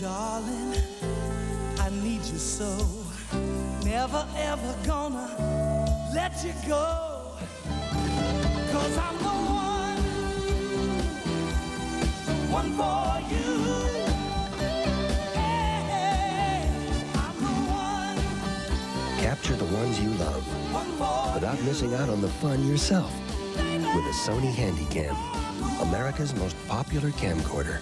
Darling, I need you so. Never ever gonna let you go. Cause I'm the one, the one for you. Hey, the Capture the ones you love without missing out on the fun yourself with a Sony Handycam, America's most popular camcorder.